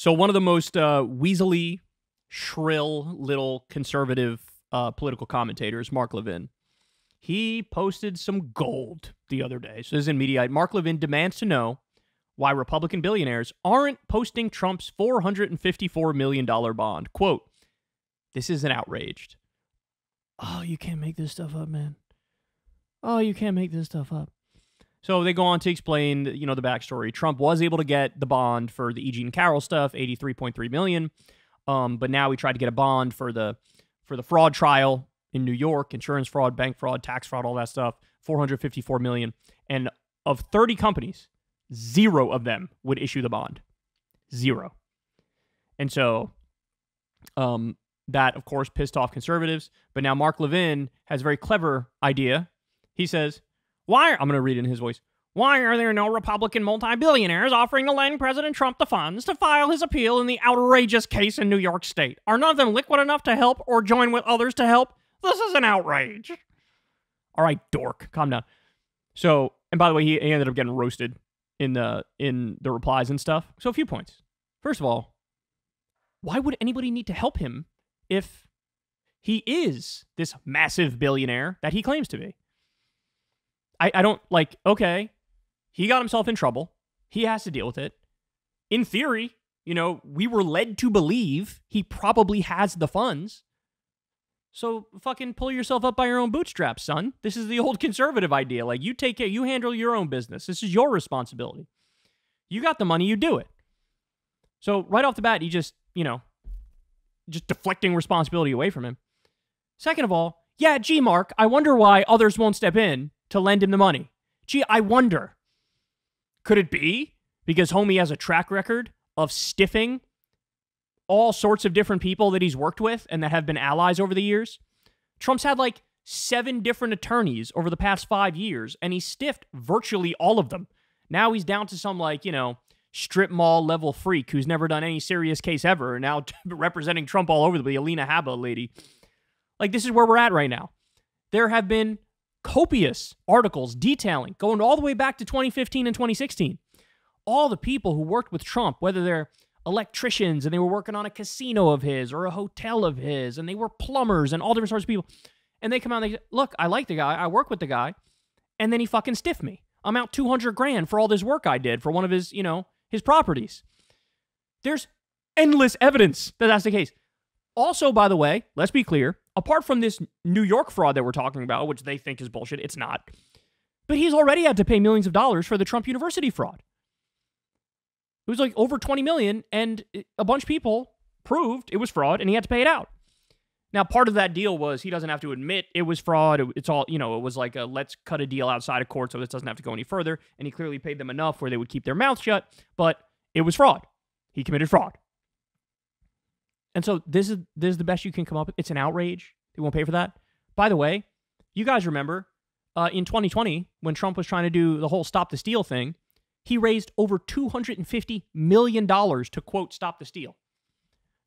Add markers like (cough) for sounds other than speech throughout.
So one of the most uh, weaselly, shrill little conservative uh, political commentators, Mark Levin, he posted some gold the other day. So this is in Mediaite. Mark Levin demands to know why Republican billionaires aren't posting Trump's $454 million bond. Quote, this is an outraged. Oh, you can't make this stuff up, man. Oh, you can't make this stuff up. So they go on to explain, you know, the backstory. Trump was able to get the bond for the E. Jean Carroll stuff, eighty-three point three million. Um, but now he tried to get a bond for the for the fraud trial in New York, insurance fraud, bank fraud, tax fraud, all that stuff, four hundred fifty-four million. And of thirty companies, zero of them would issue the bond, zero. And so, um, that of course pissed off conservatives. But now Mark Levin has a very clever idea. He says why? I'm going to read in his voice. Why are there no Republican multi-billionaires offering to lend President Trump the funds to file his appeal in the outrageous case in New York State? Are none of them liquid enough to help or join with others to help? This is an outrage. All right, dork, calm down. So, and by the way, he, he ended up getting roasted in the in the replies and stuff. So, a few points. First of all, why would anybody need to help him if he is this massive billionaire that he claims to be? I, I don't like, okay, he got himself in trouble. He has to deal with it. In theory, you know, we were led to believe he probably has the funds. So fucking pull yourself up by your own bootstraps, son. This is the old (laughs) conservative idea. Like you take care, you handle your own business. This is your responsibility. You got the money, you do it. So right off the bat, he just, you know, just deflecting responsibility away from him. Second of all, yeah, G Mark, I wonder why others won't step in to lend him the money. Gee, I wonder. Could it be because Homie has a track record of stiffing all sorts of different people that he's worked with and that have been allies over the years? Trump's had like seven different attorneys over the past five years, and he stiffed virtually all of them. Now he's down to some like, you know, strip mall level freak who's never done any serious case ever, and now (laughs) representing Trump all over the place, Alina Habba lady. Like, this is where we're at right now. There have been copious articles detailing, going all the way back to 2015 and 2016, all the people who worked with Trump, whether they're electricians and they were working on a casino of his or a hotel of his, and they were plumbers and all different sorts of people. And they come out and they say, Look, I like the guy, I work with the guy, and then he fucking stiffed me. I'm out 200 grand for all this work I did for one of his, you know, his properties. There's endless evidence that that's the case. Also, by the way, let's be clear apart from this New York fraud that we're talking about, which they think is bullshit, it's not. But he's already had to pay millions of dollars for the Trump University fraud. It was like over 20 million, and a bunch of people proved it was fraud, and he had to pay it out. Now, part of that deal was he doesn't have to admit it was fraud. It's all, you know, it was like a let's cut a deal outside of court so this doesn't have to go any further. And he clearly paid them enough where they would keep their mouth shut, but it was fraud. He committed fraud. And so this is this is the best you can come up with. It's an outrage. They won't pay for that. By the way, you guys remember uh, in 2020 when Trump was trying to do the whole stop the steal thing, he raised over 250 million dollars to quote stop the steal.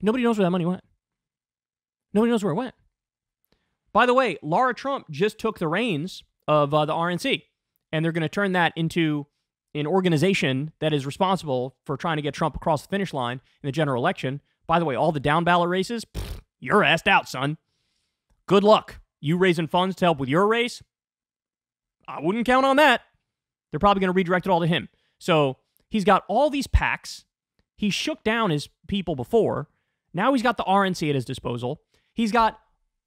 Nobody knows where that money went. Nobody knows where it went. By the way, Laura Trump just took the reins of uh, the RNC, and they're going to turn that into an organization that is responsible for trying to get Trump across the finish line in the general election. By the way, all the down ballot races, you're asked out, son. Good luck. You raising funds to help with your race? I wouldn't count on that. They're probably going to redirect it all to him. So he's got all these PACs. He shook down his people before. Now he's got the RNC at his disposal. He's got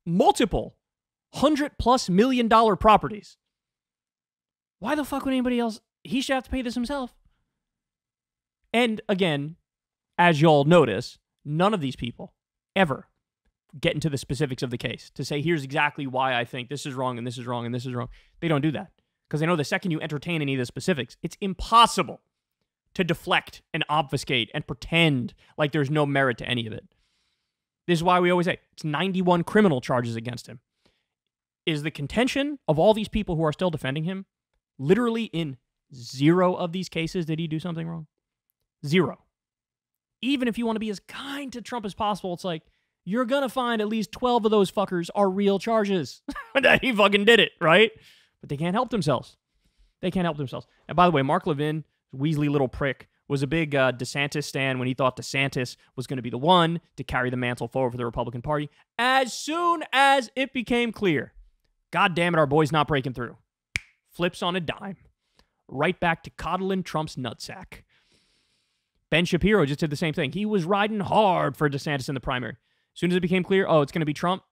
multiple hundred plus million dollar properties. Why the fuck would anybody else? He should have to pay this himself. And again, as y'all notice, None of these people ever get into the specifics of the case to say, here's exactly why I think this is wrong and this is wrong and this is wrong. They don't do that because they know the second you entertain any of the specifics, it's impossible to deflect and obfuscate and pretend like there's no merit to any of it. This is why we always say it's 91 criminal charges against him. Is the contention of all these people who are still defending him literally in zero of these cases did he do something wrong? Zero even if you want to be as kind to Trump as possible, it's like you're gonna find at least 12 of those fuckers are real charges (laughs) that he fucking did it, right? But they can't help themselves. They can't help themselves. And by the way, Mark Levin, Weasley little prick, was a big uh, DeSantis stand when he thought DeSantis was going to be the one to carry the mantle forward for the Republican Party. As soon as it became clear, God damn it, our boy's not breaking through, flips on a dime, right back to coddling Trump's nutsack. Ben Shapiro just did the same thing. He was riding hard for DeSantis in the primary. As soon as it became clear, oh, it's going to be Trump,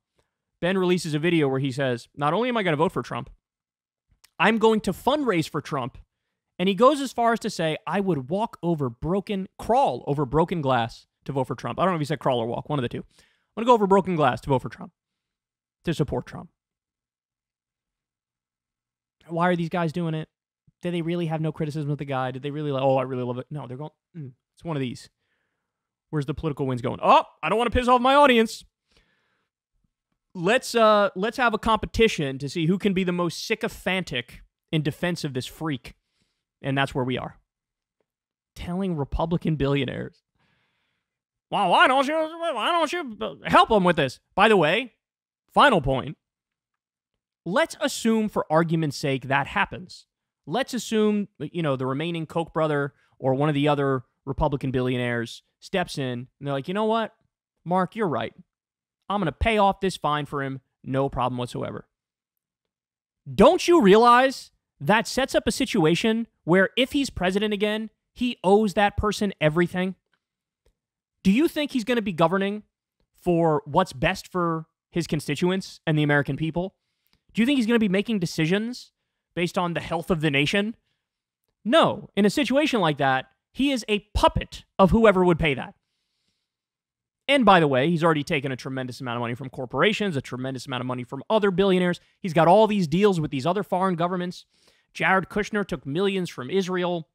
Ben releases a video where he says, Not only am I going to vote for Trump, I'm going to fundraise for Trump. And he goes as far as to say, I would walk over broken, crawl over broken glass to vote for Trump. I don't know if he said crawl or walk, one of the two. I'm going to go over broken glass to vote for Trump, to support Trump. Why are these guys doing it? Did they really have no criticism of the guy? Did they really like, oh, I really love it? No, they're going, mm, it's one of these. Where's the political winds going? Oh, I don't want to piss off my audience. Let's uh let's have a competition to see who can be the most sycophantic in defense of this freak. And that's where we are. Telling Republican billionaires, well, why don't you why don't you help them with this? By the way, final point. Let's assume for argument's sake that happens. Let's assume, you know, the remaining Koch brother or one of the other Republican billionaires steps in and they're like, you know what? Mark, you're right. I'm going to pay off this fine for him. No problem whatsoever. Don't you realize that sets up a situation where if he's president again, he owes that person everything? Do you think he's going to be governing for what's best for his constituents and the American people? Do you think he's going to be making decisions based on the health of the nation? No. In a situation like that, he is a puppet of whoever would pay that. And by the way, he's already taken a tremendous amount of money from corporations, a tremendous amount of money from other billionaires. He's got all these deals with these other foreign governments. Jared Kushner took millions from Israel.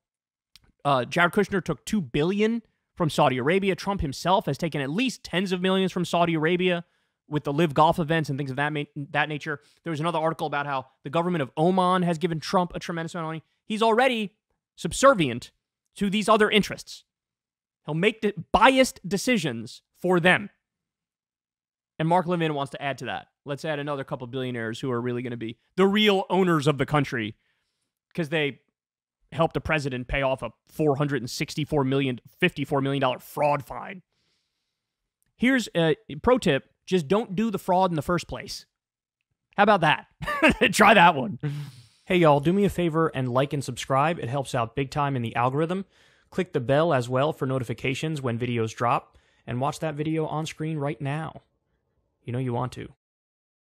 Uh, Jared Kushner took two billion from Saudi Arabia. Trump himself has taken at least tens of millions from Saudi Arabia with the LIV Golf events and things of that ma- that nature. There was another article about how the government of Oman has given Trump a tremendous amount of money. He's already subservient to these other interests. He'll make de- biased decisions for them. And Mark Levin wants to add to that. Let's add another couple billionaires who are really going to be the real owners of the country because they helped the president pay off a $464 million, $54 million fraud fine. Here's a pro tip, just don't do the fraud in the first place. How about that? (laughs) Try that one. (laughs) Hey y'all, do me a favor and like and subscribe. It helps out big time in the algorithm. Click the bell as well for notifications when videos drop and watch that video on screen right now. You know you want to.